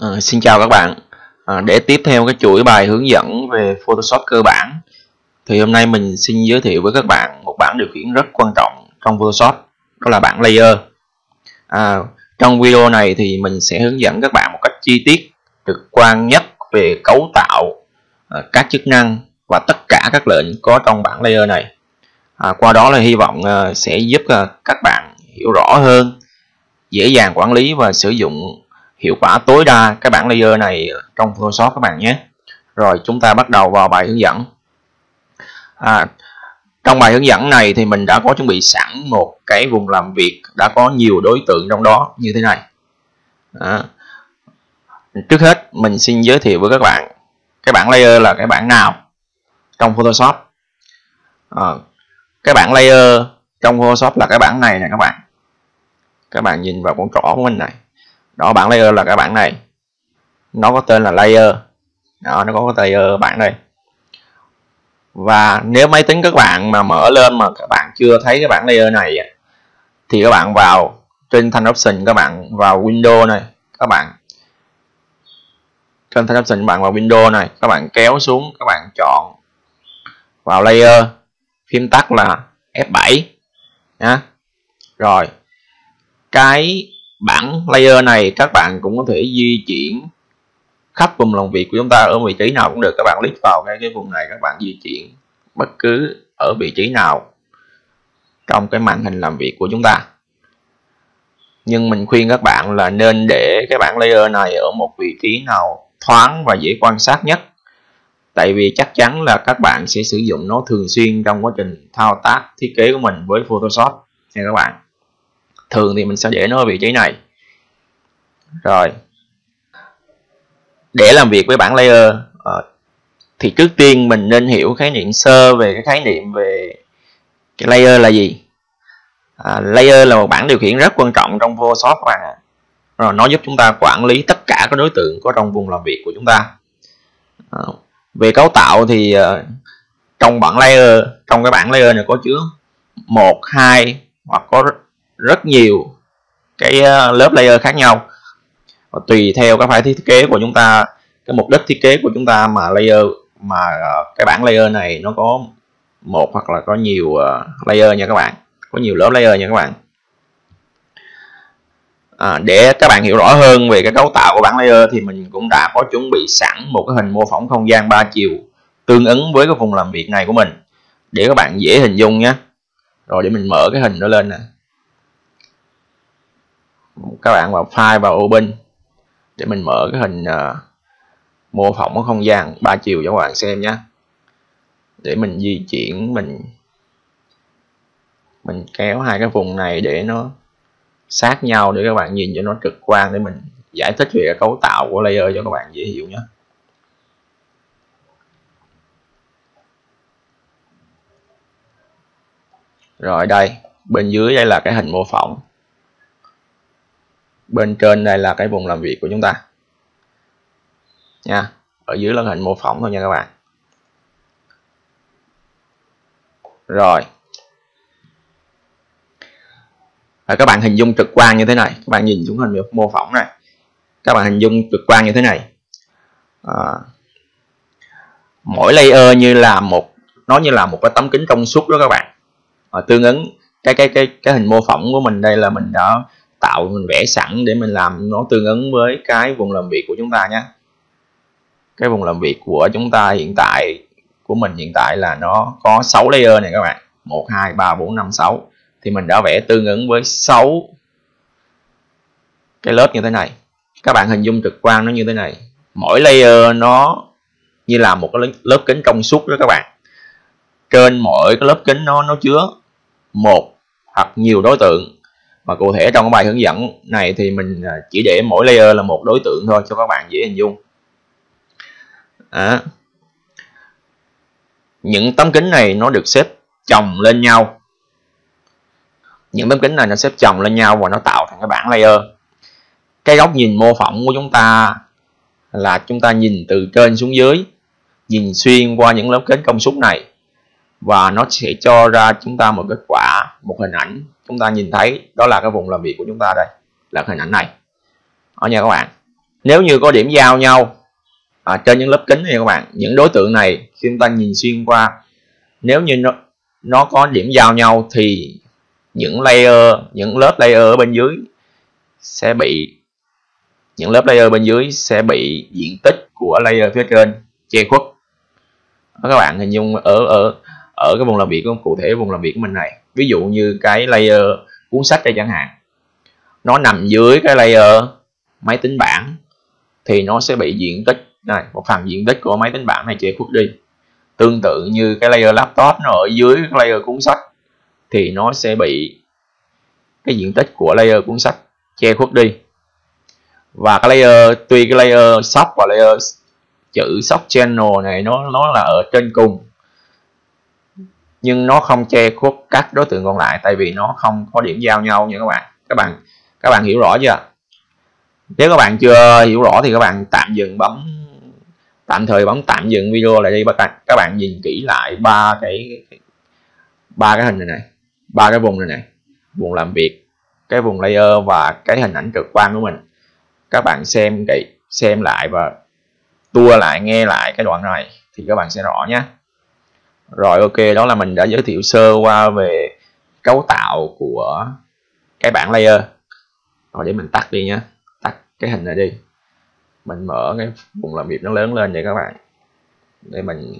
À, xin chào các bạn. À, để tiếp theo cái chuỗi bài hướng dẫn về Photoshop cơ bản thì hôm nay mình xin giới thiệu với các bạn một bảng điều khiển rất quan trọng trong Photoshop đó là bảng layer. À, trong video này thì mình sẽ hướng dẫn các bạn một cách chi tiết trực quan nhất về cấu tạo à, các chức năng và tất cả các lệnh có trong bảng layer này. À, qua đó là hy vọng à, sẽ giúp à, các bạn hiểu rõ hơn dễ dàng quản lý và sử dụng hiệu quả tối đa cái bảng layer này trong Photoshop các bạn nhé. Rồi chúng ta bắt đầu vào bài hướng dẫn. À, trong bài hướng dẫn này thì mình đã có chuẩn bị sẵn một cái vùng làm việc đã có nhiều đối tượng trong đó như thế này. À, trước hết mình xin giới thiệu với các bạn cái bảng layer là cái bảng nào trong Photoshop. À, cái bảng layer trong Photoshop là cái bảng này nè các bạn. Các bạn nhìn vào con trỏ của mình này đó bảng layer là cái bảng này. Nó có tên là layer. Đó, nó có cái layer bảng đây và nếu máy tính các bạn mà mở lên mà các bạn chưa thấy cái bảng layer này thì các bạn vào trên thanh option các bạn vào window này, các bạn trên thanh option các bạn vào window này, các bạn kéo xuống, các bạn chọn vào layer. Phím tắt là F7 nhá. Rồi, cái bảng layer này các bạn cũng có thể di chuyển khắp vùng làm việc của chúng ta ở vị trí nào cũng được. Các bạn click vào cái cái vùng này, các bạn di chuyển bất cứ ở vị trí nào trong cái màn hình làm việc của chúng ta. Nhưng mình khuyên các bạn là nên để cái bảng layer này ở một vị trí nào thoáng và dễ quan sát nhất. Tại vì chắc chắn là các bạn sẽ sử dụng nó thường xuyên trong quá trình thao tác thiết kế của mình với Photoshop. Nha các bạn thường thì mình sẽ để nó ở vị trí này. Rồi. Để làm việc với bảng layer ờ, thì trước tiên mình nên hiểu khái niệm sơ về cái khái niệm về cái layer là gì. À, layer là một bảng điều khiển rất quan trọng trong Photoshop các bạn ạ. Rồi nó giúp chúng ta quản lý tất cả các đối tượng có trong vùng làm việc của chúng ta. À, về cấu tạo thì uh, trong bảng layer trong cái bảng layer này có chứa một hai hoặc có rất nhiều cái ờ, lớp layer khác nhau. Và tùy theo cái file thiết kế của chúng ta cái mục đích thiết kế của chúng ta mà layer mà ờ, cái bảng layer này nó có một hoặc là có nhiều ờ, layer nha các bạn. Có nhiều lớp layer nha các bạn. À, để các bạn hiểu rõ hơn về cái cấu tạo của bảng layer thì mình cũng đã có chuẩn bị sẵn một cái hình mô phỏng không gian 3 chiều tương ứng với cái vùng làm việc này của mình. Để các bạn dễ hình dung nhé. Rồi để mình mở cái hình đó lên nè các bạn vào file vào open để mình mở cái hình uh, mô phỏng của không gian ba chiều cho các bạn xem nhé để mình di chuyển mình mình kéo hai cái vùng này để nó sát nhau để các bạn nhìn cho nó trực quan để mình giải thích về cấu tạo của layer cho các bạn dễ hiểu nhé rồi đây bên dưới đây là cái hình mô phỏng bên trên đây là cái vùng làm việc của chúng ta. Nha ở dưới là hình mô phỏng thôi nha các bạn. Rồi. À, các bạn hình dung trực quan như thế này. Các bạn nhìn xuống hình mô phỏng này. Các bạn hình dung trực quan như thế này. À, mỗi layer như là một nó như là một cái tấm kính trong suốt đó các bạn. À, tương ứng cái cái cái cái hình mô phỏng của mình đây là mình đã tạo, mình vẽ sẵn để mình làm nó tương ứng với cái vùng làm việc của chúng ta nhé. Cái vùng làm việc của chúng ta hiện tại, của mình hiện tại là nó có 6 layer này các bạn. 1 2 3 4 5 6 thì mình đã vẽ tương ứng với 6 cái lớp như thế này. Các bạn hình dung trực quan nó như thế này. Mỗi layer nó như là một cái lớp kính trong suốt đó các bạn. Trên mỗi cái lớp kính nó nó chứa một hoặc nhiều đối tượng và cụ thể trong cái bài hướng dẫn này thì mình à, chỉ để mỗi layer là một đối tượng thôi cho các bạn dễ hình dung. À. những tấm kính này nó được xếp chồng lên nhau. Những tấm kính này nó xếp chồng lên nhau và nó tạo thành cái bảng layer. Cái góc nhìn mô phỏng của chúng ta là chúng ta nhìn từ trên xuống dưới, nhìn xuyên qua những lớp kính công suất này và nó sẽ cho ra chúng ta một kết quả, một hình ảnh chúng ta nhìn thấy đó là cái vùng làm việc của chúng ta đây là hình ảnh này. Đó nha các bạn. Nếu như có điểm giao nhau à, trên những lớp kính này các bạn những đối tượng này khi chúng ta nhìn xuyên qua nếu như nó nó có điểm giao nhau thì những layer những lớp layer ở bên dưới sẽ bị những lớp layer bên dưới sẽ bị diện tích của layer phía trên che khuất. Các bạn hình dung ở ở ở cái vùng làm việc cụ thể vùng làm việc của mình này ví dụ như cái layer cuốn sách đây chẳng hạn. Nó nằm dưới cái layer máy tính bảng thì nó sẽ bị diện tích, này, một phần diện tích của máy tính bảng này che khuất đi. Tương tự như cái layer laptop nó ở dưới cái layer cuốn sách thì nó sẽ bị cái diện tích của layer cuốn sách che khuất đi. Và cái layer, tuy cái layer shop và layer chữ shop channel này nó nó là ở trên cùng nhưng nó không che khuất các đối tượng còn lại, tại vì nó không có điểm giao nhau nha các bạn. Các bạn các bạn hiểu rõ chưa? Nếu các bạn chưa hiểu rõ thì các bạn tạm dừng bấm, tạm thời bấm tạm dừng video lại đi các bạn các bạn nhìn kỹ lại ba cái ba cái hình này này, ba cái vùng này này. Vùng làm việc, cái vùng layer và cái hình ảnh trực quan của mình. Các bạn xem kỹ xem lại và tua lại, nghe lại cái đoạn này thì các bạn sẽ rõ nhé rồi, ok, đó là mình đã giới thiệu sơ qua về cấu tạo của cái bảng layer. Rồi để mình tắt đi nhé. Tắt cái hình này đi. Mình mở cái vùng làm việc nó lớn lên vậy các bạn. Để mình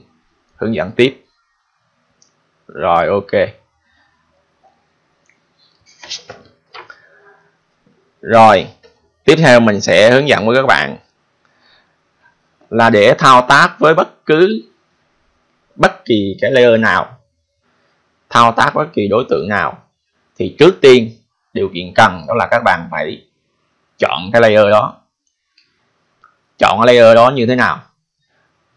hướng dẫn tiếp. Rồi, ok. Rồi, tiếp theo mình sẽ hướng dẫn với các bạn là để thao tác với bất cứ bất kỳ cái layer nào, thao tác bất kỳ đối tượng nào, thì trước tiên điều kiện cần đó là các bạn phải chọn cái layer đó. Chọn cái layer đó như thế nào?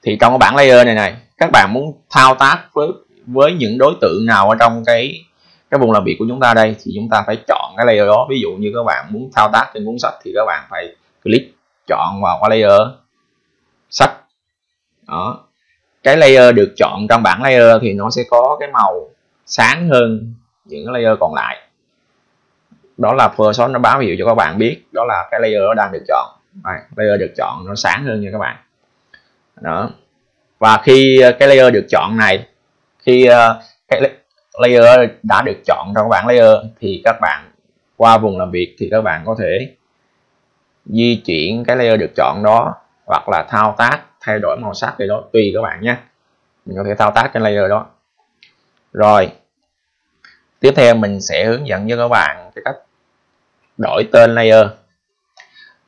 Thì trong cái bảng layer này này, các bạn muốn thao tác với với những đối tượng nào ở trong cái cái vùng làm việc của chúng ta đây, thì chúng ta phải chọn cái layer đó. Ví dụ như các bạn muốn thao tác trên cuốn sách thì các bạn phải click chọn vào cái layer sách. Đó cái layer được chọn trong bảng layer thì nó sẽ có cái màu sáng hơn những layer còn lại. Đó là Photoshop nó báo hiệu cho các bạn biết đó là cái layer nó đang được chọn. Đây, layer được chọn nó sáng hơn nha các bạn. Đó. Và khi ờ, cái layer được chọn này khi ờ, cái layer đã được chọn trong bảng layer thì các bạn qua vùng làm việc thì các bạn có thể di chuyển cái layer được chọn đó hoặc là thao tác thay đổi màu sắc thì đó, tùy các bạn nhé. Mình có thể thao tác trên layer đó. Rồi, tiếp theo mình sẽ hướng dẫn cho các bạn cái cách đổi tên layer.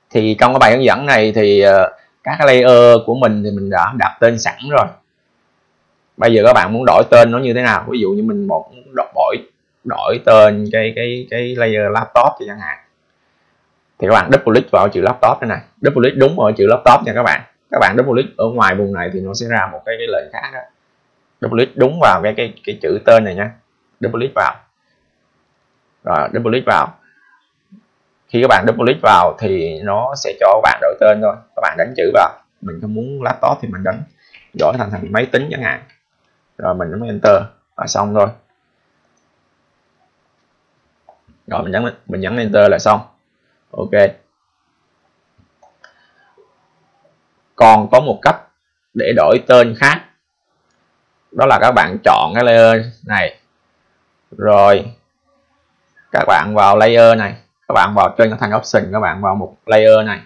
Thì trong cái bài hướng dẫn này thì ờ, các layer của mình thì mình đã đặt tên sẵn rồi. Bây giờ các bạn muốn đổi tên nó như thế nào? Ví dụ như mình muốn đổi đổi tên cái cái cái layer laptop chẳng hạn. Thì các bạn double click vào chữ laptop này này double click đúng vào chữ laptop nha các bạn các bạn double click ở ngoài vùng này thì nó sẽ ra một cái cái lệnh khác đó. Double click đúng vào cái cái cái chữ tên này nha. Double click vào. Rồi, double click vào. Khi các bạn double click vào thì nó sẽ cho các bạn đổi tên thôi. Các bạn đánh chữ vào. Mình không muốn laptop thì mình đánh. Đổi thành thành máy tính chẳng hạn. Rồi, mình nhấn enter. Là xong thôi rồi, mình nhấn mình nhấn enter là xong. Ok. Còn có một cách để đổi tên khác. Đó là các bạn chọn cái layer này. Rồi, các bạn vào layer này. Các bạn vào trên cái thanh option, các bạn vào một layer này.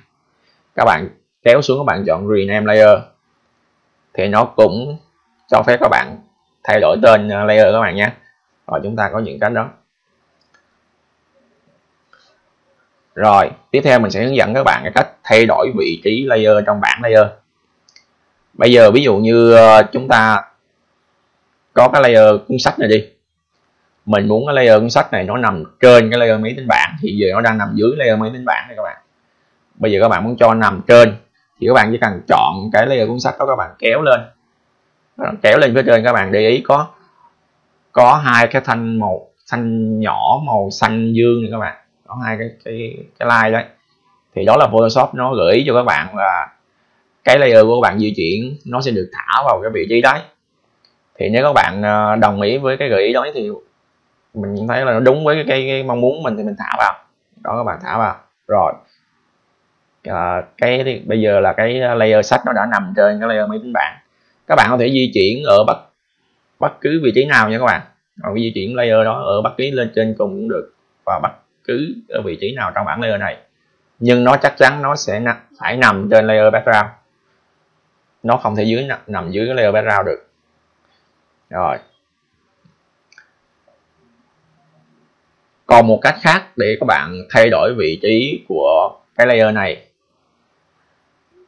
Các bạn kéo xuống, các bạn chọn rename layer. Thì nó cũng cho phép các bạn thay đổi tên uh, layer các bạn nhé. Rồi chúng ta có những cách đó. Rồi, tiếp theo mình sẽ hướng dẫn các bạn cách thay đổi vị trí layer trong bảng layer. Bây giờ ví dụ như ờ, chúng ta có cái layer cuốn sách này đi. Mình muốn cái layer cuốn sách này nó nằm trên cái layer máy tính bảng, thì giờ nó đang nằm dưới layer máy tính bảng này các bạn. Bây giờ các bạn muốn cho nằm trên, thì các bạn chỉ cần chọn cái layer cuốn sách đó các bạn kéo lên. Kéo lên phía trên các bạn để ý có có hai cái thanh màu xanh nhỏ màu xanh dương này các bạn có hai cái cái cái like đấy. Thì đó là Photoshop nó gửi ý cho các bạn là cái layer của các bạn di chuyển nó sẽ được thả vào cái vị trí đấy. Thì nếu các bạn ờ, đồng ý với cái gợi ý đó thì mình thấy là nó đúng với cái, cái, cái mong muốn mình thì mình thả vào. Đó các bạn thả vào. Rồi à, cái bây giờ là cái layer sách nó đã nằm trên cái layer máy tính bảng. Các bạn có thể di chuyển ở bất bất cứ vị trí nào nha các bạn. Còn di chuyển layer đó ở bất cứ lên trên cùng cũng được và bất cứ ở vị trí nào trong bảng layer này. Nhưng nó chắc chắn nó sẽ phải nằm trên layer background. Nó không thể dưới, nằm dưới cái layer background được. Rồi. Còn một cách khác để các bạn thay đổi vị trí của cái layer này,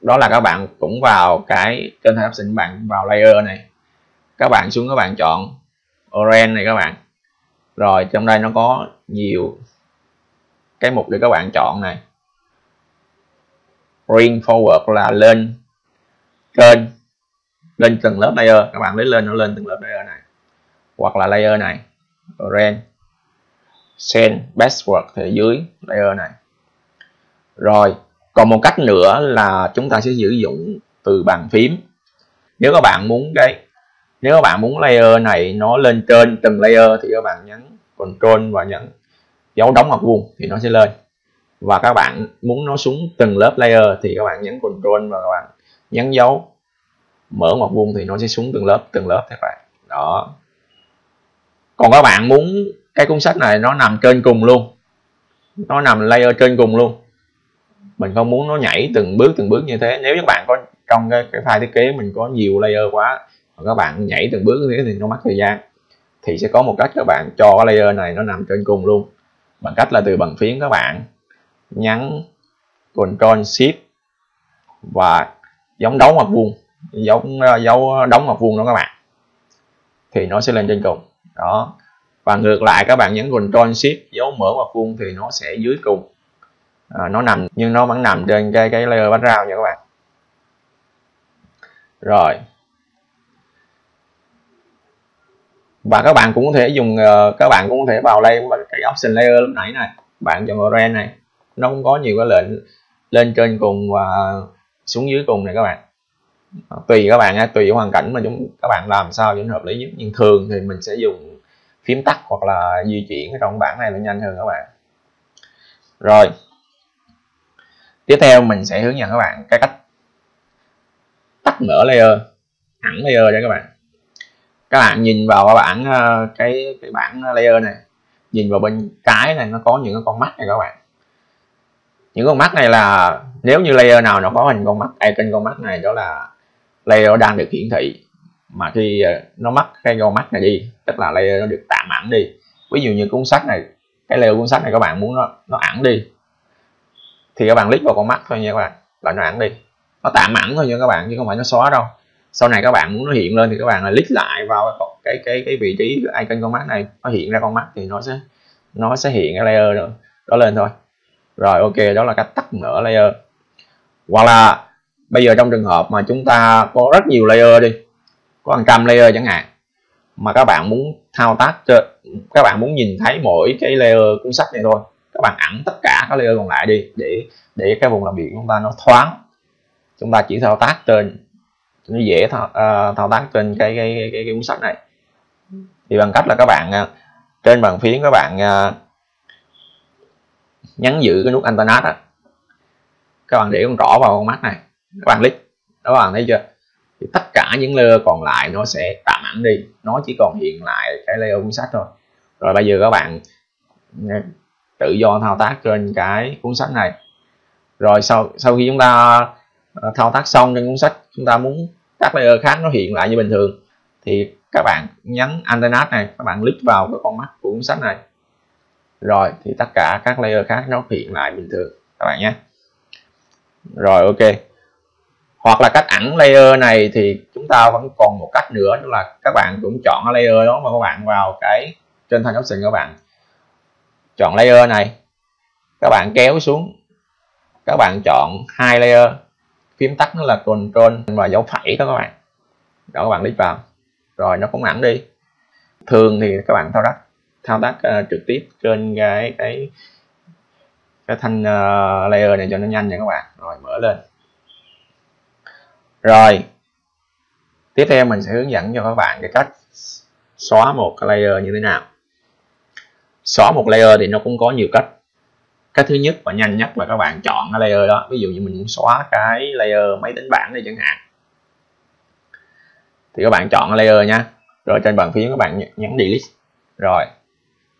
đó là các bạn cũng vào cái trên thành option bạn vào layer này. Các bạn xuống các bạn chọn orange này các bạn. Rồi trong đây nó có nhiều cái mục để các bạn chọn này. Bring forward là lên, trên, lên từng lớp layer. Các bạn lấy lên, nó lên từng lớp layer này. Hoặc là layer này range send password thì dưới layer này. Rồi, còn một cách nữa là chúng ta sẽ sử dụng từ bàn phím. Nếu các bạn muốn cái, nếu các bạn muốn layer này nó lên trên từng layer thì các bạn nhấn control và nhấn dấu đóng ngoặc vuông thì nó sẽ lên. Và các bạn muốn nó xuống từng lớp layer thì các bạn nhấn control và các bạn nhấn dấu. Mở ngoặc vuông thì nó sẽ xuống từng lớp từng lớp các bạn. Đó. Còn các bạn muốn cái cuốn sách này nó nằm trên cùng luôn. Nó nằm layer trên cùng luôn. Mình không muốn nó nhảy từng bước từng bước như thế. Nếu các bạn có trong cái, cái file thiết kế mình có nhiều layer quá và các bạn nhảy từng bước như thế thì nó mất thời gian. Thì sẽ có một cách các bạn cho cái layer này nó nằm trên cùng luôn bằng cách là từ bàn phím các bạn nhấn Ctrl Shift và giống đóng hoặc vuông giống dấu đóng hoặc vuông đó các bạn. Thì nó sẽ lên trên cùng. Đó. Và ngược lại các bạn nhấn Ctrl Shift dấu mở hoặc vuông thì nó sẽ dưới cùng. À, nó nằm nhưng nó vẫn nằm trên cái cái layer background nha các bạn. Rồi. Và các bạn cũng có thể dùng ờ, các bạn cũng có thể vào đây cái option layer lúc nãy này, bạn chọn orange này. Nó cũng có nhiều cái lệnh, lên trên cùng và xuống dưới cùng này các bạn. Ờ, tùy các bạn tùy hoàn cảnh mà chúng, các bạn làm sao cho nó hợp lý nhất. Nhưng thường thì mình sẽ dùng phím tắt hoặc là di chuyển trong bảng này nó nhanh hơn các bạn. Rồi. Tiếp theo mình sẽ hướng dẫn các bạn cái cách tắt mở layer hẳn layer đây các bạn các bạn nhìn vào cái bảng ờ, cái cái bảng layer này, nhìn vào bên cái này, nó có những cái con mắt này các bạn. Những con mắt này là, nếu như layer nào nó có hình con mắt à, icon con mắt này, đó là layer đang được hiển thị. Mà khi ờ, nó mất cái con mắt này đi, tức là layer nó được tạm ẩn đi. Ví dụ như cuốn sách này, cái layer cuốn sách này các bạn muốn nó nó ẩn đi, thì các bạn click vào con mắt thôi nha các bạn, là nó ẩn đi. Nó tạm ẩn thôi nha các bạn, chứ không phải nó xóa đâu sau này các bạn muốn nó hiện lên thì các bạn là click lại vào cái cái cái vị trí icon con mắt này. Nó hiện ra con mắt thì nó sẽ nó sẽ hiện cái layer đó, đó lên thôi. Rồi ok đó là cách tắt mở layer. Hoặc là bây giờ trong trường hợp mà chúng ta có rất nhiều layer đi có hàng trăm layer chẳng hạn mà các bạn muốn thao tác các bạn muốn nhìn thấy mỗi cái layer cuốn sách này thôi các bạn ẩn tất cả các layer còn lại đi để để cái vùng làm việc của chúng ta nó thoáng. Chúng ta chỉ thao tác trên nó dễ thao, uh, thao tác trên cái cái, cái cái cuốn sách này. Thì bằng cách là các bạn uh, trên bàn phím các bạn ờ, uh, nhấn giữ cái nút internet á. Các bạn để con trỏ vào con mắt này. Các bạn click đó các bạn thấy chưa? Thì tất cả những layer còn lại nó sẽ tạm ảnh đi. Nó chỉ còn hiện lại cái layer cuốn sách thôi. Rồi bây giờ các bạn tự do thao tác trên cái cuốn sách này. Rồi sau sau khi chúng ta Ờ, thao tác xong trên cuốn sách chúng ta muốn các layer khác nó hiện lại như bình thường. Thì các bạn nhấn antenna này, các bạn click vào cái con mắt của cuốn sách này. Rồi, thì tất cả các layer khác nó hiện lại bình thường, các bạn nhé. Rồi, ok. Hoặc là cách ẩn layer này thì chúng ta vẫn còn một cách nữa, đó là các bạn cũng chọn layer đó mà các bạn vào cái trên thanh option các bạn. Chọn layer này, các bạn kéo xuống, các bạn chọn hai layer phím tắt nó là control và dấu phẩy đó các bạn. Đó các bạn click vào. Rồi nó cũng ảnh đi. Thường thì các bạn thao tác thao tác uh, trực tiếp trên cái cái cái thanh uh, layer này cho nó nhanh nha các bạn. Rồi mở lên. Rồi tiếp theo mình sẽ hướng dẫn cho các bạn cái cách xóa một cái layer như thế nào. Xóa một layer thì nó cũng có nhiều cách cái thứ nhất và nhanh nhất là các bạn chọn cái layer đó. Ví dụ như mình xóa cái layer máy tính bảng này chẳng hạn. Thì các bạn chọn cái layer nha. Rồi trên bàn phím các bạn nhấn delete. Rồi,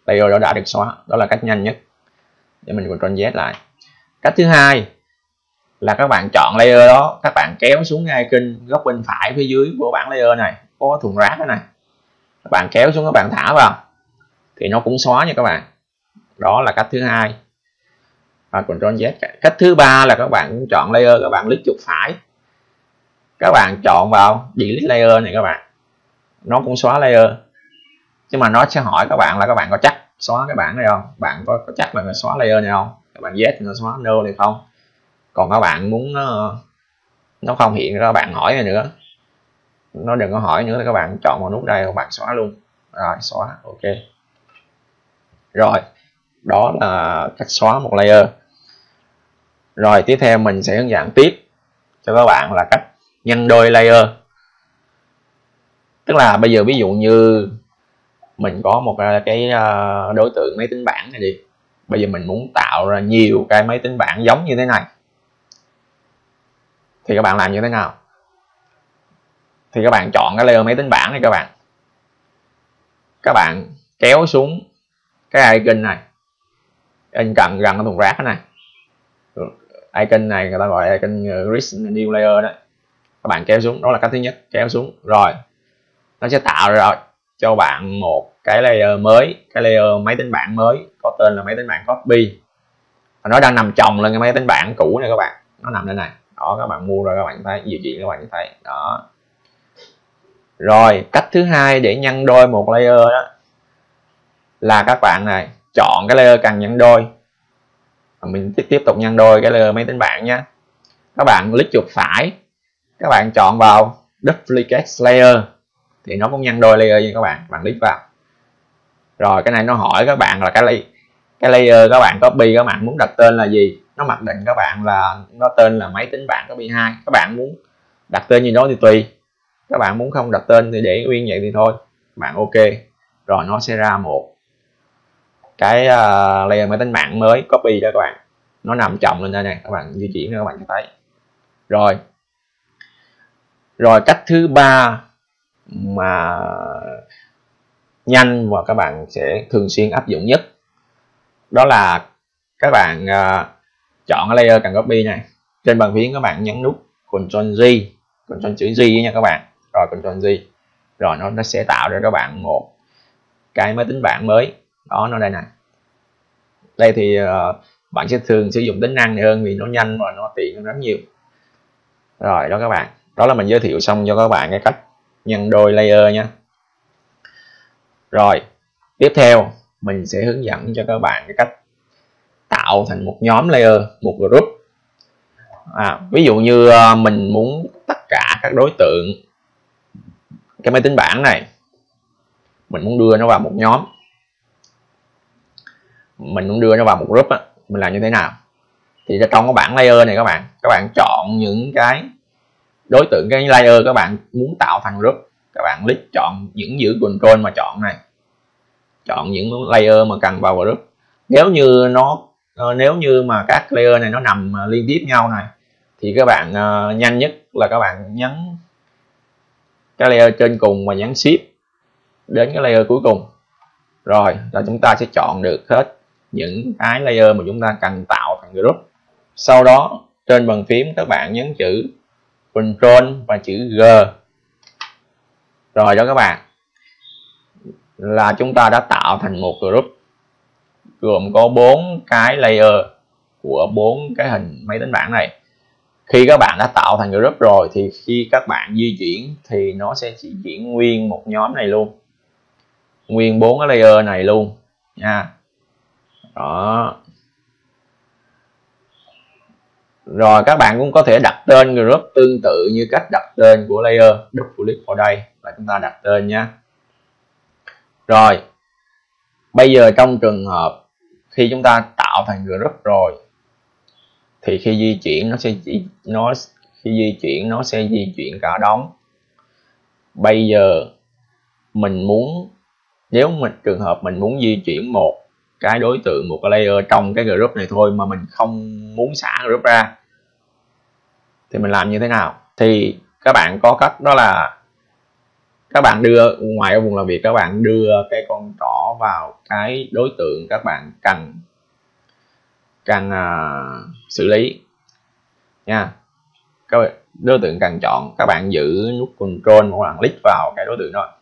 layer đó đã được xóa. Đó là cách nhanh nhất để mình Ctrl Z lại. Cách thứ hai là các bạn chọn layer đó. Các bạn kéo xuống ngay kênh góc bên phải phía dưới của bảng layer này. Có thùng rác này. Các bạn kéo xuống các bạn thả vào. Thì nó cũng xóa nha các bạn. Đó là cách thứ hai và Ctrl Z cách thứ ba là các bạn cũng chọn layer các bạn click chuột phải. Các bạn chọn vào delete layer này các bạn. Nó cũng xóa layer. Nhưng mà nó sẽ hỏi các bạn là các bạn có chắc xóa cái bảng này không? Bạn có, có chắc là xóa layer này không? Các bạn yes thì nó xóa no thì không? Còn các bạn muốn nó nó không hiện các bạn hỏi này nữa. Nó đừng có hỏi nữa thì các bạn chọn vào nút đây các bạn xóa luôn. Rồi xóa. Ok. Rồi. Đó là cách xóa một layer rồi, tiếp theo mình sẽ hướng dẫn tiếp cho các bạn là cách nhân đôi layer. Tức là bây giờ ví dụ như mình có một à, cái à, đối tượng máy tính bảng này đi. Bây giờ mình muốn tạo ra nhiều cái máy tính bảng giống như thế này. Thì các bạn làm như thế nào? Thì các bạn chọn cái layer máy tính bảng này các bạn. Các bạn kéo xuống cái icon này. In cần gần cái thùng rác này icon này người ta gọi là icon grid ờ, new layer đó. Các bạn kéo xuống, đó là cách thứ nhất, kéo xuống. Rồi, nó sẽ tạo ra cho bạn một cái layer mới, cái layer máy tính bảng mới, có tên là máy tính bảng copy. Và nó đang nằm chồng lên cái máy tính bảng cũ này các bạn. Nó nằm đây này. Đó, các bạn mua rồi các bạn thấy di chuyển các bạn thấy. Đó. Rồi, cách thứ hai để nhân đôi một layer đó là các bạn này chọn cái layer cần nhân đôi mình tiếp tục nhân đôi cái layer máy tính bảng nhé các bạn click chuột phải, các bạn chọn vào duplicate layer, thì nó cũng nhân đôi layer như các bạn bạn click vào. Rồi, cái này nó hỏi các bạn là cái cái layer các bạn copy, các bạn muốn đặt tên là gì? Nó mặc định các bạn là, nó tên là máy tính bảng copy 2 các bạn muốn đặt tên như đó thì tùy. Các bạn muốn không đặt tên thì để nguyên vậy thì thôi. Bạn ok. Rồi, nó sẽ ra một cái uh, layer máy tính bảng mới copy cho các bạn. Nó nằm chồng lên đây này các bạn di chuyển các bạn thấy. Rồi. Rồi cách thứ ba mà nhanh và các bạn sẽ thường xuyên áp dụng nhất đó là các bạn uh, chọn layer cần copy này. Trên bàn phím các bạn nhấn nút Ctrl G Ctrl chữ G nha các bạn. Rồi Ctrl G. Rồi nó nó sẽ tạo ra các bạn một cái máy tính bảng mới đó nó đây này. Đây thì uh, bạn sẽ thường sử dụng tính năng này hơn vì nó nhanh và nó tiện hơn rất nhiều. Rồi đó các bạn. Đó là mình giới thiệu xong cho các bạn cái cách nhân đôi layer nha. Rồi tiếp theo mình sẽ hướng dẫn cho các bạn cái cách tạo thành một nhóm layer một group. À, ví dụ như ờ, mình muốn tất cả các đối tượng cái máy tính bảng này mình muốn đưa nó vào một nhóm mình cũng đưa nó vào một group á mình làm như thế nào. Thì trong cái bảng layer này các bạn các bạn chọn những cái đối tượng cái layer các bạn muốn tạo thành group. Các bạn click chọn những giữ control mà chọn này. Chọn những layer mà cần vào group. Nếu như nó ờ, nếu như mà các layer này nó nằm ờ, liên tiếp nhau này thì các bạn uh, nhanh nhất là các bạn nhấn cái layer trên cùng và nhấn shift đến cái layer cuối cùng. Rồi là chúng ta sẽ chọn được hết những cái layer mà chúng ta cần tạo thành group. Sau đó, trên bàn phím các bạn nhấn chữ Control và chữ G. Rồi đó các bạn, là chúng ta đã tạo thành một group gồm có bốn cái layer của bốn cái hình máy tính bảng này. Khi các bạn đã tạo thành group rồi, thì khi các bạn di chuyển, thì nó sẽ chỉ chuyển nguyên một nhóm này luôn. Nguyên bốn cái layer này luôn nha đó. Rồi, các bạn cũng có thể đặt tên group tương tự như cách đặt tên của layer đúc click vào đây là chúng ta đặt tên nha. Rồi, bây giờ trong trường hợp khi chúng ta tạo thành group rồi, thì khi di chuyển nó sẽ chỉ nó, khi di chuyển nó sẽ di chuyển cả đống. Bây giờ mình muốn, nếu mình, trường hợp mình muốn di chuyển một cái đối tượng một cái layer trong cái group này thôi mà mình không muốn xả group ra. Thì mình làm như thế nào? Thì các bạn có cách đó là các bạn đưa ngoài ở vùng làm việc các bạn đưa cái con trỏ vào cái đối tượng các bạn cần cần uh, xử lý. Nha. Các đối tượng cần chọn các bạn giữ nút control một bạn click vào cái đối tượng đó.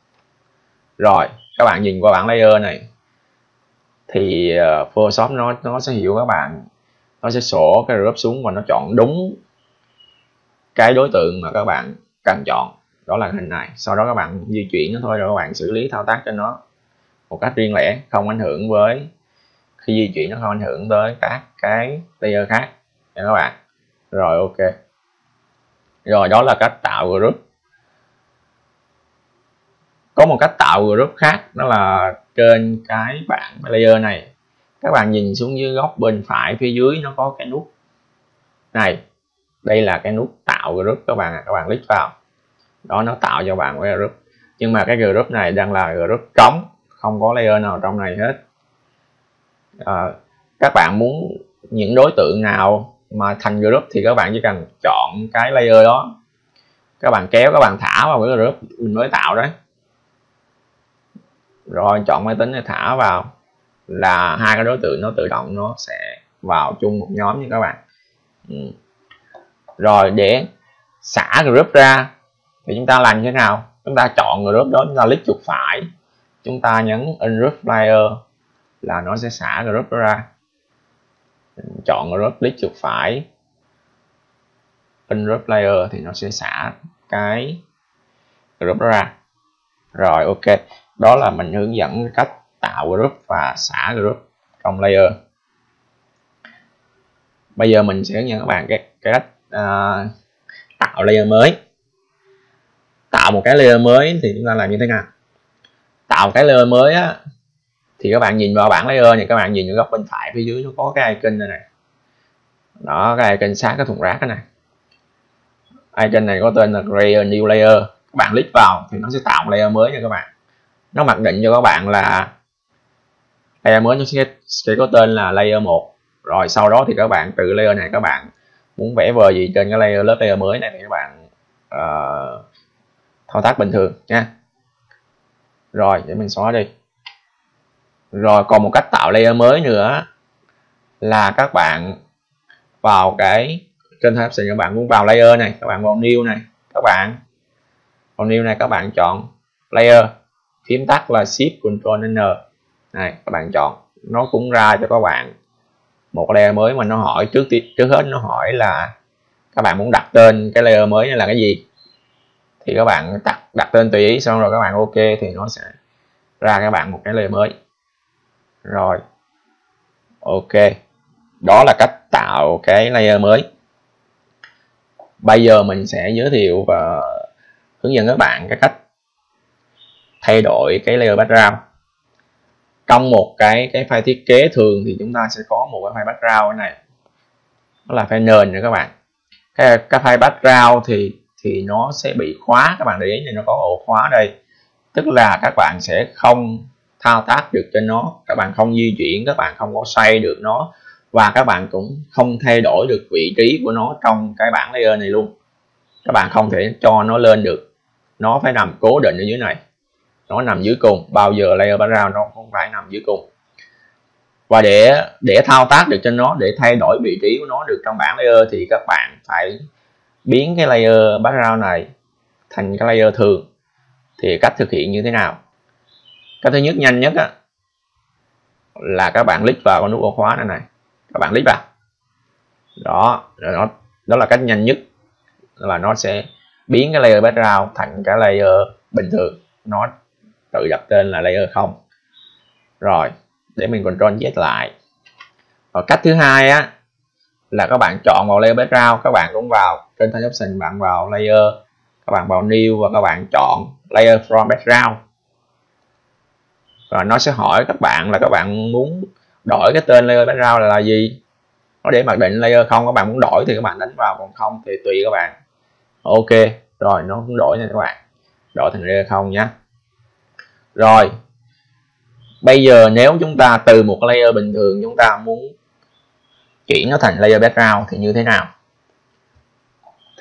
Rồi các bạn nhìn qua bảng layer này thì uh, Photoshop nó nó sẽ hiểu các bạn. Nó sẽ sổ cái group xuống và nó chọn đúng cái đối tượng mà các bạn cần chọn. Đó là hình này. Sau đó các bạn di chuyển nó thôi rồi các bạn xử lý thao tác cho nó một cách riêng lẻ không ảnh hưởng với khi di chuyển nó không ảnh hưởng tới các cái layer khác nha các bạn. Rồi ok. Rồi đó là cách tạo group có một cách tạo group khác đó là trên cái bảng layer này. Các bạn nhìn xuống dưới góc bên phải phía dưới nó có cái nút này. Đây là cái nút tạo group các bạn các bạn click vào. Đó nó tạo cho bạn cái group. Nhưng mà cái group này đang là group trống không có layer nào trong này hết. À, các bạn muốn những đối tượng nào mà thành group thì các bạn chỉ cần chọn cái layer đó. Các bạn kéo các bạn thả vào cái group mình mới tạo đấy rồi chọn máy tính để thả vào là hai cái đối tượng nó tự động nó sẽ vào chung một nhóm như các bạn. Ừ. rồi để xả group ra thì chúng ta làm như thế nào? Chúng ta chọn group đó, chúng ta click chuột phải. Chúng ta nhấn unroot layer là nó sẽ xả group đó ra. Chọn group click chuột phải. Unroot layer thì nó sẽ xả cái group đó ra. Rồi, ok đó là mình hướng dẫn cách tạo group và xả group trong layer. Bây giờ mình sẽ hướng dẫn các bạn cái, cái cách uh, tạo layer mới. Tạo một cái layer mới thì chúng ta làm như thế nào? Tạo cái layer mới á thì các bạn nhìn vào bảng layer này các bạn nhìn ở góc bên phải phía dưới nó có cái icon này này đó cái icon sát cái thùng rác cái này. Icon này có tên là create new layer. Các bạn click vào thì nó sẽ tạo một layer mới cho các bạn nó mặc định cho các bạn là layer mới nó sẽ, sẽ có tên là layer 1 rồi sau đó thì các bạn từ layer này các bạn muốn vẽ vời gì trên cái layer lớp layer mới này thì các bạn uh, thao tác bình thường nha. Rồi để mình xóa đi. Rồi còn một cách tạo layer mới nữa là các bạn vào cái trên option các bạn muốn vào layer này các bạn vào new này các bạn. Vào new này các bạn chọn layer phím tắt là shift control n này, các bạn chọn. Nó cũng ra cho các bạn một layer mới mà nó hỏi trước trước hết nó hỏi là các bạn muốn đặt tên cái layer mới là cái gì? Thì các bạn đặt đặt tên tùy ý xong rồi các bạn ok thì nó sẽ ra các bạn một cái layer mới. Rồi. Ok. Đó là cách tạo cái layer mới. Bây giờ mình sẽ giới thiệu và hướng dẫn các bạn cái cách thay đổi cái layer background. Trong một cái cái file thiết kế thường thì chúng ta sẽ có một cái file background này. Đó là file nền nữa các bạn. Cái, cái file background thì thì nó sẽ bị khóa. Các bạn để ý này nó có ổ khóa đây. Tức là các bạn sẽ không thao tác được trên nó. Các bạn không di chuyển các bạn không có xoay được nó. Và các bạn cũng không thay đổi được vị trí của nó trong cái bảng layer này luôn. Các bạn không thể cho nó lên được. Nó phải nằm cố định ở dưới này nó nằm dưới cùng. Bao giờ layer background nó không phải nằm dưới cùng. Và để để thao tác được trên nó để thay đổi vị trí của nó được trong bảng layer thì các bạn phải biến cái layer background này thành cái layer thường. Thì cách thực hiện như thế nào? Cách thứ nhất nhanh nhất á, là các bạn click vào con nút ô khóa này này. Các bạn click vào. Đó đó đó là cách nhanh nhất là nó sẽ biến cái layer background thành cái layer bình thường. Nó tự đặt tên là layer không. Rồi, để mình control z lại. Và cách thứ hai á, là các bạn chọn vào layer background, các bạn cũng vào trên thanh option, bạn vào layer, các bạn vào new và các bạn chọn layer from background. Và nó sẽ hỏi các bạn là các bạn muốn đổi cái tên layer background là gì? Nó để mặc định layer không, các bạn muốn đổi thì các bạn đánh vào, còn không thì tùy các bạn. Ok, rồi, nó cũng đổi nha các bạn. Đổi thành layer không nhé rồi. Bây giờ nếu chúng ta từ một layer bình thường chúng ta muốn chuyển nó thành layer background thì như thế nào?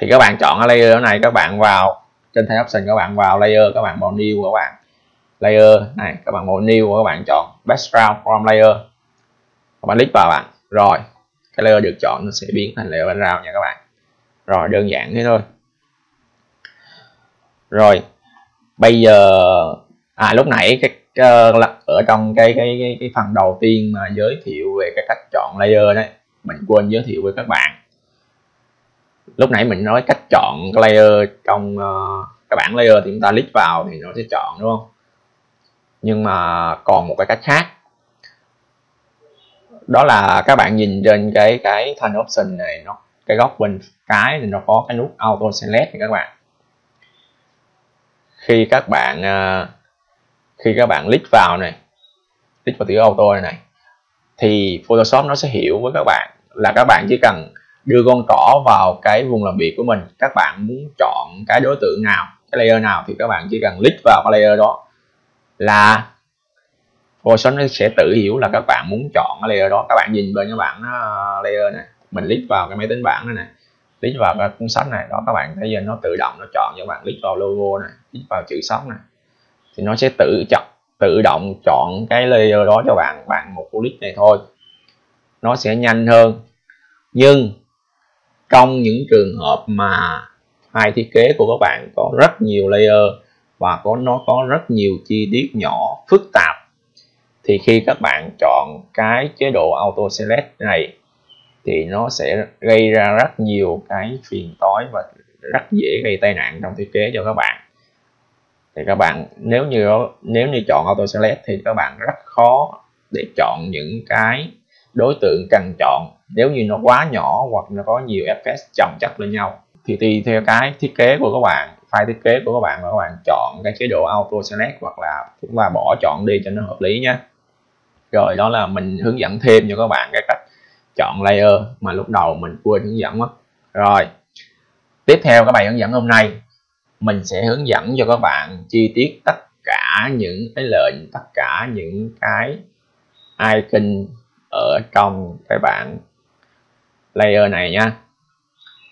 Thì các bạn chọn cái layer này, các bạn vào trên thay option, các bạn vào layer, các bạn vào new các bạn. Layer này, các bạn vào new các bạn chọn background from layer. Các bạn click vào bạn. Rồi, cái layer được chọn nó sẽ biến thành layer background nha các bạn. Rồi, đơn giản thế thôi. Rồi, bây giờ à lúc nãy cái ờ, ở trong cái cái cái, cái phần đầu tiên mà giới thiệu về cái cách chọn layer đấy mình quên giới thiệu với các bạn. Lúc nãy mình nói cách chọn cái layer trong uh, cái bảng layer thì chúng ta click vào thì nó sẽ chọn đúng không? Nhưng mà còn một cái cách khác. Đó là các bạn nhìn trên cái cái thanh option này nó cái góc bên trái thì nó có cái nút auto select thì các bạn. Khi các bạn uh, khi các bạn click vào này click vào chữ auto này, này thì Photoshop nó sẽ hiểu với các bạn là các bạn chỉ cần đưa con trỏ vào cái vùng làm việc của mình. Các bạn muốn chọn cái đối tượng nào cái layer nào thì các bạn chỉ cần click vào cái layer đó. Là Photoshop nó sẽ tự hiểu là các bạn muốn chọn cái layer đó. Các bạn nhìn bên các bạn nó ờ, layer này mình click vào cái máy tính bảng này này click vào cái cuốn sách này đó các bạn thấy giờ nó tự động nó chọn cho bạn click vào logo này click vào chữ sóng này thì nó sẽ tự chọn, tự động chọn cái layer đó cho bạn bạn một click này thôi. Nó sẽ nhanh hơn. Nhưng trong những trường hợp mà hai thiết kế của các bạn có rất nhiều layer và có, nó có rất nhiều chi tiết nhỏ, phức tạp, thì khi các bạn chọn cái chế độ auto select này thì nó sẽ gây ra rất nhiều cái phiền toái và rất dễ gây tai nạn trong thiết kế cho các bạn thì các bạn, nếu như nếu như chọn auto select thì các bạn rất khó để chọn những cái đối tượng cần chọn. Nếu như nó quá nhỏ hoặc nó có nhiều fs chồng chất lên nhau, thì tùy theo cái thiết kế của các bạn, file thiết kế của các bạn, và các bạn chọn cái chế độ auto select hoặc là chúng ta bỏ chọn đi cho nó hợp lý nhé rồi đó là mình hướng dẫn thêm cho các bạn cái cách chọn layer mà lúc đầu mình quên hướng dẫn mất rồi, tiếp theo các bài hướng dẫn hôm nay mình sẽ hướng dẫn cho các bạn chi tiết tất cả những cái lệnh, tất cả những cái icon ở trong cái bảng layer này nha.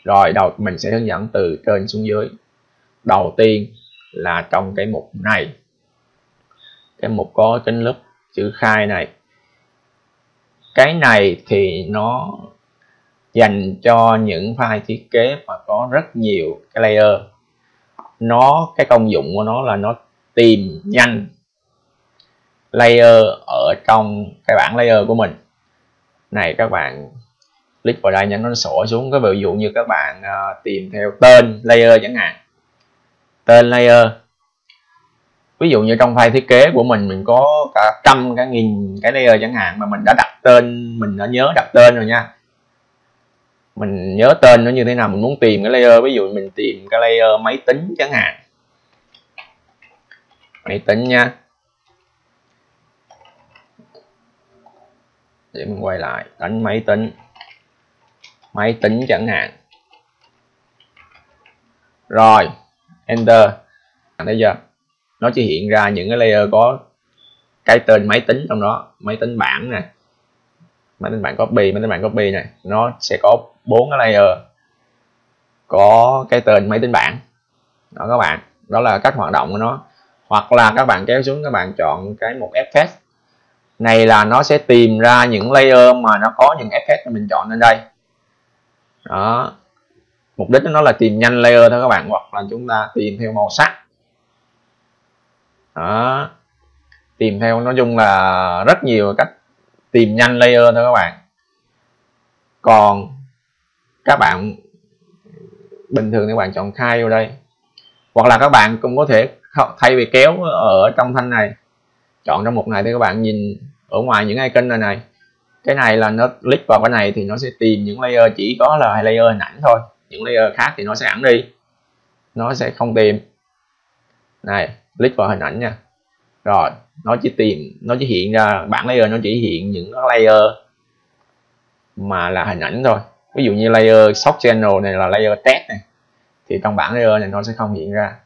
Rồi, đầu, mình sẽ hướng dẫn từ trên xuống dưới. Đầu tiên là trong cái mục này. Cái mục có kính lúc chữ khai này. Cái này thì nó dành cho những file thiết kế mà có rất nhiều cái layer nó cái công dụng của nó là nó tìm nhanh layer ở trong cái bảng layer của mình. Này các bạn click vào đây nhấn nó sổ xuống. Cái ví dụ như các bạn uh, tìm theo tên layer chẳng hạn. Tên layer. Ví dụ như trong file thiết kế của mình mình có cả trăm cái nghìn cái layer chẳng hạn mà mình đã đặt tên mình đã nhớ đặt tên rồi nha mình nhớ tên nó như thế nào, mình muốn tìm cái layer, ví dụ mình tìm cái layer máy tính chẳng hạn. Máy tính nha. Để mình quay lại, đánh máy tính. Máy tính chẳng hạn. Rồi, enter. Thấy chưa nó chỉ hiện ra những cái layer có cái tên máy tính trong đó. Máy tính bảng nè. Máy tính bảng copy, máy tính bảng copy này, nó sẽ có bốn cái layer có cái tên máy tính bảng. Đó các bạn, đó là cách hoạt động của nó. Hoặc là các bạn kéo xuống, các bạn chọn cái một effect này là nó sẽ tìm ra những layer mà nó có những effect mà mình chọn lên đây. Đó. Mục đích nó là tìm nhanh layer thôi các bạn, hoặc là chúng ta tìm theo màu sắc. Đó. Tìm theo, nói chung là rất nhiều cách tìm nhanh layer thôi các bạn. Còn các bạn bình thường thì các bạn chọn khai vô đây. Hoặc là các bạn cũng có thể thay vì kéo ở trong thanh này, chọn trong mục này thì các bạn nhìn ở ngoài những icon này này. Cái này là nó click vào cái này thì nó sẽ tìm những layer chỉ có là layer hình ảnh thôi. Những layer khác thì nó sẽ ẩn đi. Nó sẽ không tìm. Này, click vào hình ảnh nha. Rồi, nó chỉ tìm, nó chỉ hiện ra, bảng layer nó chỉ hiện những layer mà là hình ảnh thôi ví dụ như layer shock channel này là layer test này, thì trong bảng layer này nó sẽ không hiện ra.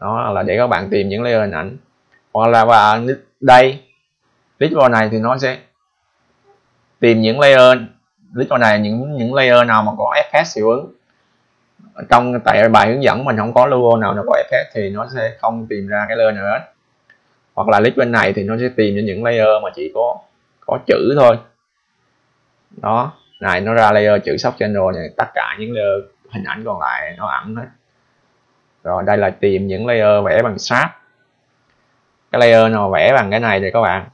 Đó là để các bạn tìm những layer hình ảnh. Hoặc là và đây list vào này thì nó sẽ tìm những layer list vào này những những layer nào mà có fs hiệu ứng. Trong tại bài hướng dẫn mình không có logo nào nó có fs thì nó sẽ không tìm ra cái layer nào hết. Hoặc là list bên này thì nó sẽ tìm những layer mà chỉ có có chữ thôi. Đó này nó ra layer chữ sóc channel này tất cả những layer hình ảnh còn lại nó ẩn hết. Rồi đây là tìm những layer vẽ bằng sáp. Cái layer nào vẽ bằng cái này thì các bạn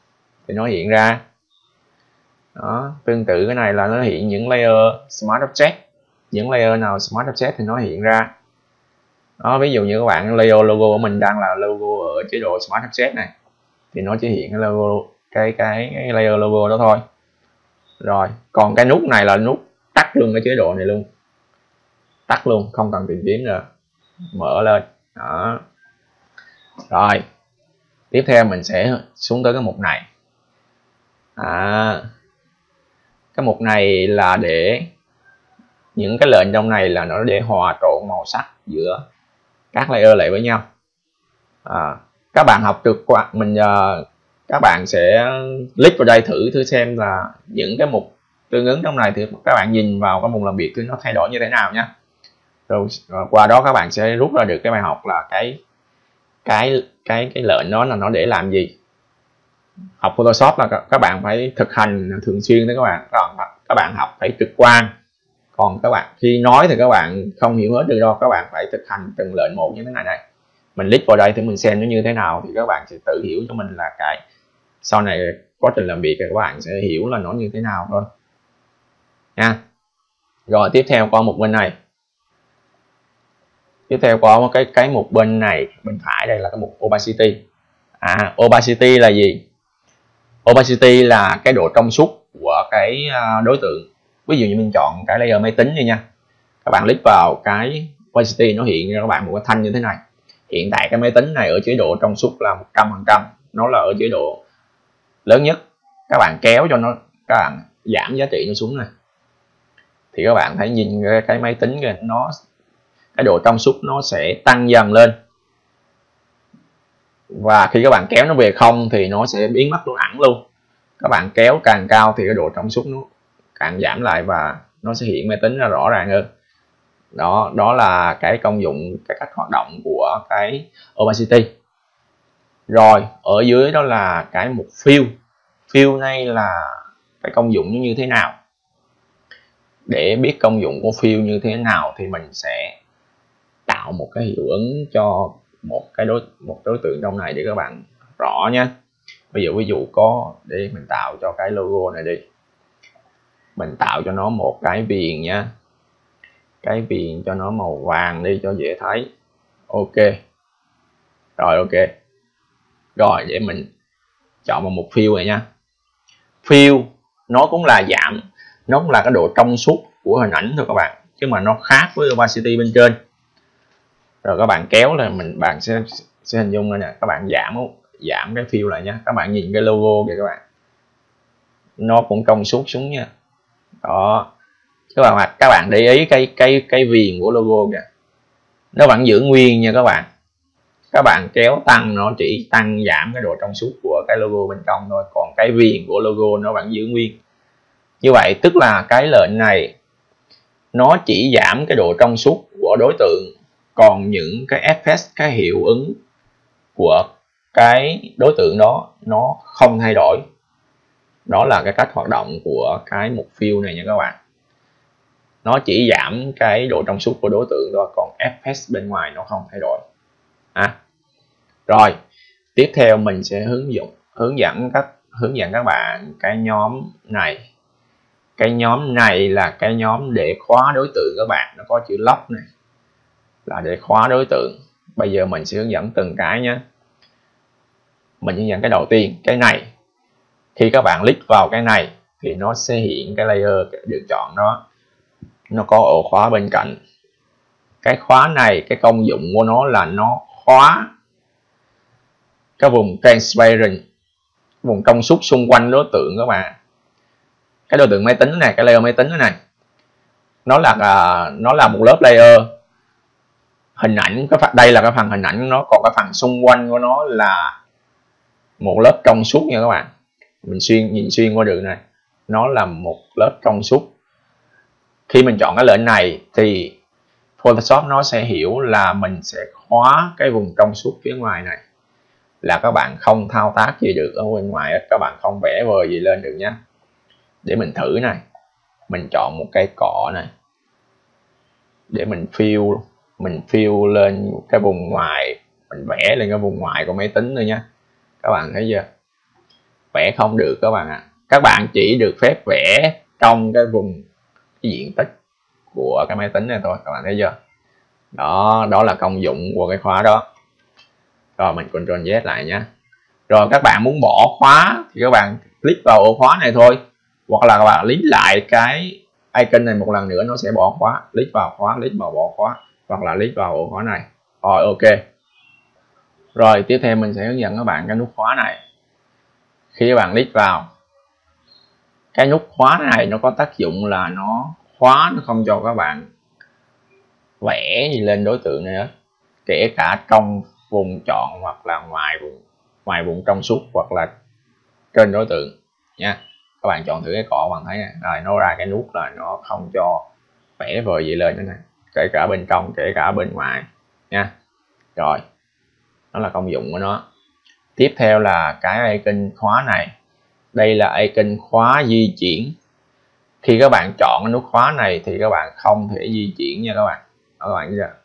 thì nó hiện ra. Đó tương tự cái này là nó hiện những layer smart object. Những layer nào smart object thì nó hiện ra. Đó ví dụ như các bạn layer logo của mình đang là logo ở chế độ smart object này. Thì nó chỉ hiện cái logo cái cái, cái layer logo đó thôi rồi còn cái nút này là nút tắt luôn cái chế độ này luôn. Tắt luôn không cần tìm kiếm nữa. Mở lên. Đó. Rồi tiếp theo mình sẽ xuống tới cái mục này. À, cái mục này là để những cái lệnh trong này là nó để hòa trộn màu sắc giữa các layer lại với nhau. À, các bạn học trực qua mình uh, các bạn sẽ click vào đây thử thử xem là những cái mục tương ứng trong này thì các bạn nhìn vào cái mục làm việc thì nó thay đổi như thế nào nhé rồi, rồi qua đó các bạn sẽ rút ra được cái bài học là cái cái cái cái lệnh đó là nó để làm gì. Học Photoshop là các bạn phải thực hành thường xuyên đấy các bạn. Còn các bạn học phải trực quan. Còn các bạn khi nói thì các bạn không hiểu hết được đâu. Các bạn phải thực hành từng lệnh một như thế này này mình click vào đây thì mình xem nó như thế nào thì các bạn sẽ tự hiểu cho mình là cái sau này quá trình làm việc thì các bạn sẽ hiểu là nó như thế nào thôi. Nha. Rồi, tiếp theo qua một bên này. Tiếp theo qua một cái cái mục bên này, bên phải đây là cái mục opacity. À opacity là gì? Opacity là cái độ trong suốt của cái à, đối tượng. Ví dụ như mình chọn cái layer máy tính đi nha. Các bạn click vào cái opacity nó hiện ra các bạn một cái thanh như thế này. Hiện tại cái máy tính này ở chế độ trong suốt là 100% nó là ở chế độ lớn nhất, các bạn kéo cho nó, các bạn giảm giá trị nó xuống này. Thì các bạn thấy nhìn cái máy tính kìa, nó, cái độ trong suốt nó sẽ tăng dần lên. Và khi các bạn kéo nó về không thì nó sẽ biến mất luôn hẳn luôn. Các bạn kéo càng cao thì cái độ trong suốt nó càng giảm lại và nó sẽ hiện máy tính ra rõ ràng hơn. Đó đó là cái công dụng, cái cách hoạt động của cái opacity rồi, ở dưới đó là cái mục fill. Fill này là cái công dụng như thế nào? Để biết công dụng của fill như thế nào thì mình sẽ tạo một cái hiệu ứng cho một cái đối, một đối tượng trong này để các bạn rõ nhé. Bây giờ ví dụ có, để mình tạo cho cái logo này đi. Mình tạo cho nó một cái viền nha cái viền cho nó màu vàng đi cho dễ thấy. Ok. Rồi, ok rồi để mình chọn vào một fill này nha. Fill nó cũng là giảm nó cũng là cái độ trong suốt của hình ảnh thôi các bạn chứ mà nó khác với opacity bên trên. Rồi các bạn kéo là mình bạn sẽ sẽ hình dung ra nè các bạn giảm giảm cái fill lại nha, các bạn nhìn cái logo kìa các bạn. Nó cũng trong suốt xuống nha. Đó. Các bạn các bạn để ý cái cái cái viền của logo kìa. Nó vẫn giữ nguyên nha các bạn các bạn kéo tăng nó chỉ tăng, giảm cái độ trong suốt của cái logo bên trong thôi. Còn cái viền của logo nó vẫn giữ nguyên. Như vậy, tức là cái lệnh này, nó chỉ giảm cái độ trong suốt của đối tượng. Còn những cái fs cái hiệu ứng của cái đối tượng đó, nó không thay đổi. Đó là cái cách hoạt động của cái mục fill này nha các bạn. Nó chỉ giảm cái độ trong suốt của đối tượng thôi, còn fs bên ngoài nó không thay đổi. À rồi, tiếp theo mình sẽ hướng dụng hướng dẫn các, hướng dẫn các bạn cái nhóm này. Cái nhóm này là cái nhóm để khóa đối tượng các bạn, nó có chữ lock này, là để khóa đối tượng. Bây giờ mình sẽ hướng dẫn từng cái nhé mình hướng dẫn cái đầu tiên, cái này. Khi các bạn click vào cái này thì nó sẽ hiện cái layer được chọn đó. Nó có ổ khóa bên cạnh. Cái khóa này, cái công dụng của nó là nó khóa cái vùng transparent vùng trong suốt xung quanh đối tượng các bạn. Cái đối tượng máy tính này, cái layer máy tính này. Nó là à, nó là một lớp layer. Hình ảnh, cái phần, đây là cái phần hình ảnh nó, còn cái phần xung quanh của nó là một lớp trong suốt nha các bạn. Mình xuyên nhìn xuyên qua đường này. Nó là một lớp trong suốt. Khi mình chọn cái lệnh này thì Photoshop nó sẽ hiểu là mình sẽ khóa cái vùng trong suốt phía ngoài này là các bạn không thao tác gì được ở bên ngoài các bạn không vẽ vời gì lên được nhé để mình thử này. Mình chọn một cái cọ này. Để mình fill mình fill lên cái vùng ngoài, mình vẽ lên cái vùng ngoài của máy tính thôi nha. Các bạn thấy chưa? Vẽ không được các bạn ạ. À. các bạn chỉ được phép vẽ trong cái vùng, cái diện tích của cái máy tính này thôi, các bạn thấy chưa? Đó đó là công dụng của cái khóa đó rồi, mình Ctrl Z lại nhé rồi, các bạn muốn bỏ khóa thì các bạn click vào ổ khóa này thôi. Hoặc là các bạn click lại cái icon này một lần nữa, nó sẽ bỏ khóa. Click vào khóa, click vào bỏ khóa. Hoặc là click vào ổ khóa này. Rồi, ok. Rồi, tiếp theo mình sẽ hướng dẫn các bạn cái nút khóa này. Khi các bạn click vào, cái nút khóa này nó có tác dụng là nó khóa, nó không cho các bạn vẽ gì lên đối tượng này kể cả trong vùng chọn hoặc là ngoài vùng ngoài vùng trong suốt hoặc là trên đối tượng nha. Các bạn chọn thử cái cọ bạn thấy này rồi nó ra cái nút là nó không cho vẽ vời gì lên nữa này kể cả bên trong, kể cả bên ngoài nha. Rồi, đó là công dụng của nó. Tiếp theo là cái icon khóa này. Đây là icon khóa di chuyển. Khi các bạn chọn cái nút khóa này thì các bạn không thể di chuyển nha các bạn. Các bạn chưa?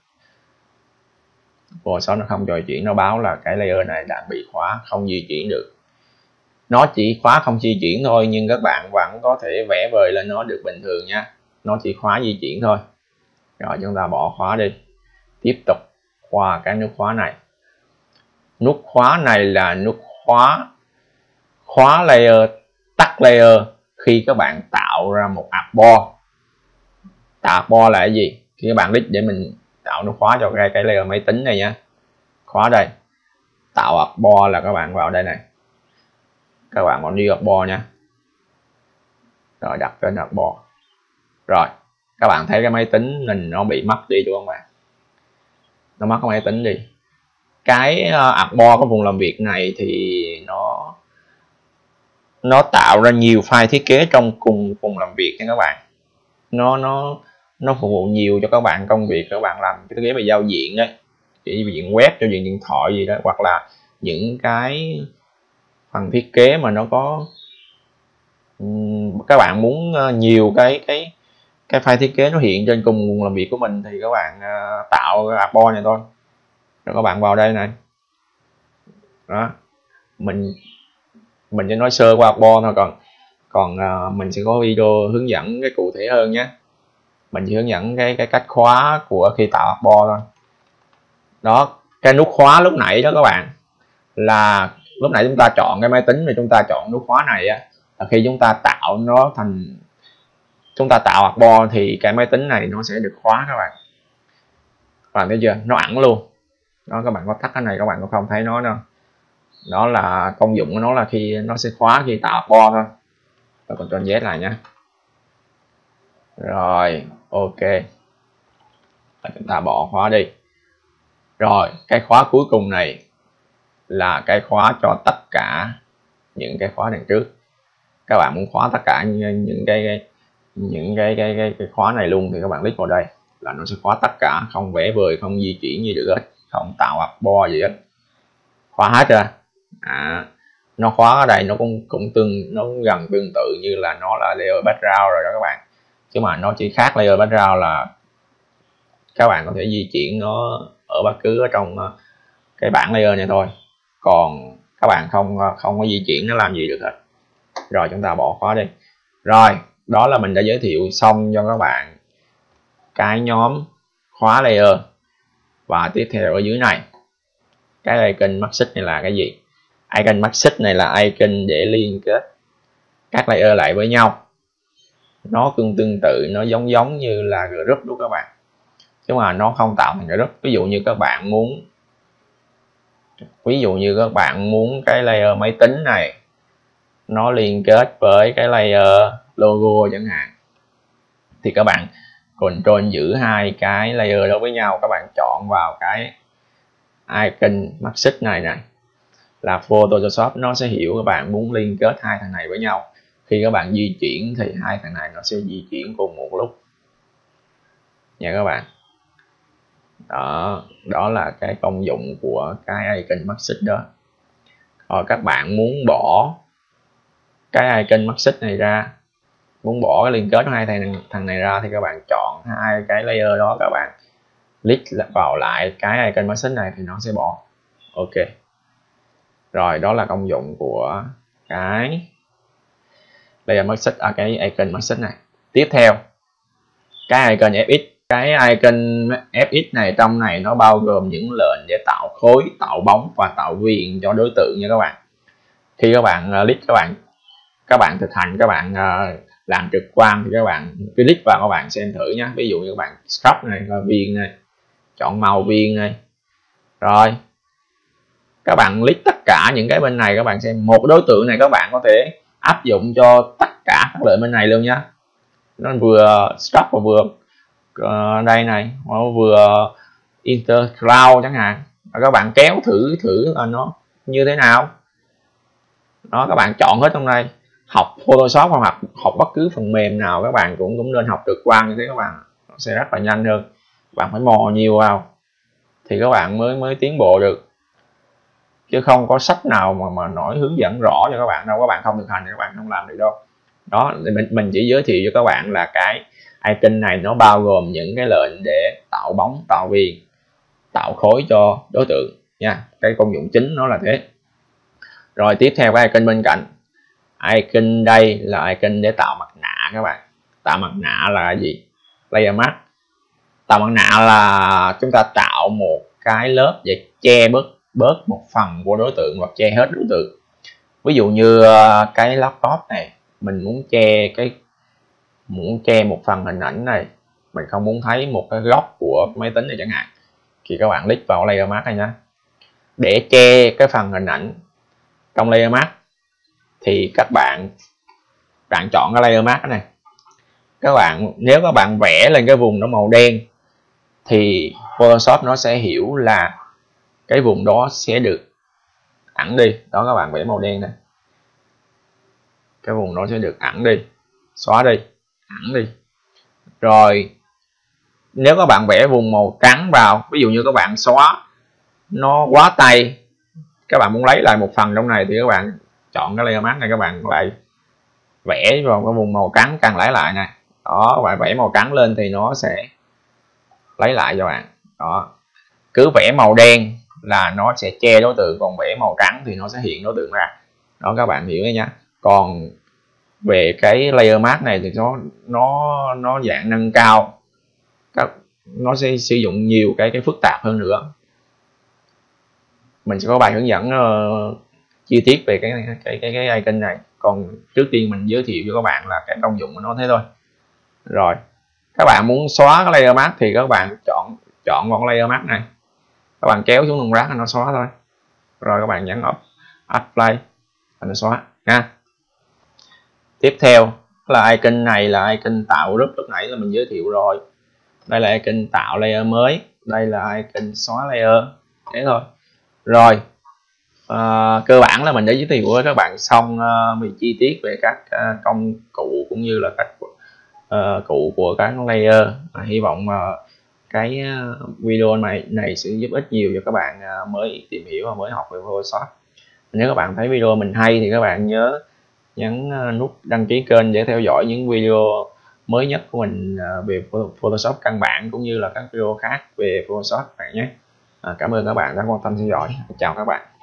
Vô số nó không trò chuyển, nó báo là cái layer này đang bị khóa, không di chuyển được. Nó chỉ khóa không di chuyển thôi, nhưng các bạn vẫn có thể vẽ vời lên nó được bình thường nha. Nó chỉ khóa di chuyển thôi. Rồi, chúng ta bỏ khóa đi. Tiếp tục qua cái nút khóa này. Nút khóa này là nút khóa khóa layer, tắt layer khi các bạn tạo ra một artboard. Tạo artboard là cái gì? Khi các bạn click để mình tạo nó khóa cho cái cái layer máy tính này nhé khóa đây. Tạo bo là các bạn vào đây này. Các bạn vào new bo nha rồi đặt trên bo rồi các bạn thấy cái máy tính mình nó bị mất đi đúng không bạn nó mất cái máy tính đi. Cái ờ, uh, bo của vùng làm việc này thì nó nó tạo ra nhiều file thiết kế trong cùng vùng làm việc nha các bạn. Nó nó nó phục vụ nhiều cho các bạn công việc, các bạn làm thiết ghế về giao diện đấy chỉ diện web cho diện điện thoại gì đó, hoặc là những cái phần thiết kế mà nó có các bạn muốn ờ, nhiều cái cái cái file thiết kế nó hiện trên cùng nguồn làm việc của mình thì các bạn ờ, tạo appo này thôi. Rồi các bạn vào đây này. Đó. Mình mình chỉ nói sơ qua appo thôi, còn còn ờ, mình sẽ có video hướng dẫn cái cụ thể hơn nhé mình chỉ hướng dẫn cái cái cách khóa của khi tạo bo thôi. Đó, cái nút khóa lúc nãy đó các bạn, là lúc nãy chúng ta chọn cái máy tính rồi chúng ta chọn nút khóa này á, là khi chúng ta tạo nó thành, chúng ta tạo bo thì cái máy tính này nó sẽ được khóa các bạn. Các bạn thấy chưa? Nó ẩn luôn. Đó, các bạn có tắt cái này các bạn cũng không thấy nó đâu. Đó là công dụng của nó là khi nó sẽ khóa khi tạo bo thôi. Và còn trên Z lại nhé. Rồi ok. Và chúng ta bỏ khóa đi. Rồi cái khóa cuối cùng này là cái khóa cho tất cả những cái khóa đằng trước. Các bạn muốn khóa tất cả những, cái, những cái cái, cái cái khóa này luôn thì các bạn click vào đây là nó sẽ khóa tất cả. Không vẽ vời không di chuyển gì được hết. Không tạo bo gì hết. Khóa hết ra à, nó khóa ở đây nó cũng cũng tương nó cũng gần tương tự như là nó là layer background rồi đó các bạn chứ mà nó chỉ khác layer background là các bạn có thể di chuyển nó ở bất cứ ở trong ờ, cái bảng layer này thôi. Còn các bạn không ờ, không có di chuyển nó làm gì được hết. Rồi chúng ta bỏ khóa đi. Rồi, đó là mình đã giới thiệu xong cho các bạn cái nhóm khóa layer. Và tiếp theo ở dưới này, cái icon mắt xích này là cái gì? Icon mắt xích này là icon để liên kết các layer lại với nhau nó tương tương tự, nó giống giống như là group đúng các bạn. Chứ mà nó không tạo thành group ví dụ như các bạn muốn, ví dụ như các bạn muốn cái layer máy tính này, nó liên kết với cái layer logo chẳng hạn, thì các bạn control giữ hai cái layer đó với nhau. Các bạn chọn vào cái icon mắt xích này này là Photoshop. Nó sẽ hiểu các bạn muốn liên kết hai thằng này với nhau khi các bạn di chuyển thì hai thằng này nó sẽ di chuyển cùng một lúc. Nha các bạn. Đó đó là cái công dụng của cái icon max đó. Rồi các bạn muốn bỏ cái icon max này ra, muốn bỏ cái liên kết của hai thằng thằng này ra thì các bạn chọn hai cái layer đó, các bạn click vào lại cái icon max này thì nó sẽ bỏ. Ok. Rồi, đó là công dụng của cái đây là layer max à, cái icon max này. Tiếp theo cái icon fx cái icon fx này trong này nó bao gồm những lệnh để tạo khối tạo bóng và tạo viền cho đối tượng nha các bạn. Khi các bạn uh, click các bạn các bạn thực hành các bạn uh, làm trực quan thì các bạn click vào các bạn xem thử nhé ví dụ như các bạn scrub này viên này chọn màu viên này. Rồi các bạn click tất cả những cái bên này các bạn xem một đối tượng này các bạn có thể áp dụng cho tất cả các lợi bên này luôn nhá. Nó vừa stock và vừa uh, đây này nó vừa inter cloud chẳng hạn. Và các bạn kéo thử thử là nó như thế nào. Đó các bạn chọn hết trong đây. Học Photoshop hoặc học bất cứ phần mềm nào các bạn cũng cũng nên học trực quan như thế các bạn nó sẽ rất là nhanh hơn. Bạn phải mò nhiều vào thì các bạn mới mới tiến bộ được chứ không có sách nào mà mà nổi hướng dẫn rõ cho các bạn đâu. Các bạn không thực hành thì các bạn không làm được đâu. Đó mình mình chỉ giới thiệu cho các bạn là cái icon này nó bao gồm những cái lệnh để tạo bóng, tạo viền, tạo khối cho đối tượng nha. Cái công dụng chính nó là thế. Rồi, tiếp theo cái icon bên cạnh. Icon đây là icon để tạo mặt nạ các bạn. Tạo mặt nạ là gì? Layer mask tạo mặt nạ là chúng ta tạo một cái lớp để che bớt bớt một phần của đối tượng hoặc che hết đối tượng. Ví dụ như ờ, cái laptop này, mình muốn che cái, muốn che một phần hình ảnh này, mình không muốn thấy một cái góc của máy tính này chẳng hạn, thì các bạn click vào layer mask này nhé để che cái phần hình ảnh trong layer mask thì các bạn bạn chọn cái layer mask này. Các bạn, nếu các bạn vẽ lên cái vùng nó màu đen, thì Photoshop nó sẽ hiểu là cái vùng đó sẽ được ẩn đi. Đó các bạn vẽ màu đen này cái vùng đó sẽ được ẩn đi. Xóa đi. Ẩn đi. Rồi, nếu các bạn vẽ vùng màu trắng vào, ví dụ như các bạn xóa nó quá tay, các bạn muốn lấy lại một phần trong này thì các bạn chọn cái layer mask này, các bạn lại vẽ vào cái vùng màu trắng càng lấy lại này đó và vẽ màu trắng lên thì nó sẽ lấy lại cho bạn. Đó. Cứ vẽ màu đen là nó sẽ che đối tượng còn vẽ màu trắng thì nó sẽ hiện đối tượng ra. Đó các bạn hiểu nhé còn về cái layer mask này thì nó nó nó dạng nâng cao. Các nó sẽ sử dụng nhiều cái cái phức tạp hơn nữa. Mình sẽ có bài hướng dẫn uh, chi tiết về cái cái cái cái icon này. Còn trước tiên mình giới thiệu cho các bạn là cái công dụng của nó thế thôi. Rồi các bạn muốn xóa cái layer mask thì các bạn chọn chọn con layer mask này các bạn kéo xuống thùng rác nó xóa thôi. Rồi các bạn nhấn up apply và nó xóa nha. Tiếp theo là icon này là icon tạo group lúc nãy là mình giới thiệu rồi. Đây là icon tạo layer mới đây là icon xóa layer thế thôi. Rồi à, cơ bản là mình đã giới thiệu với các bạn xong uh, về chi tiết về các uh, công cụ cũng như là các uh, cụ của các layer. À, hy vọng uh, cái ờ, video này này sẽ giúp ích nhiều cho các bạn ờ, mới tìm hiểu và mới học về Photoshop. Nếu các bạn thấy video mình hay thì các bạn nhớ nhấn ờ, nút đăng ký kênh để theo dõi những video mới nhất của mình về Photoshop căn bản cũng như là các video khác về Photoshop bạn nhé. À, cảm ơn các bạn đã quan tâm theo dõi. Chào các bạn.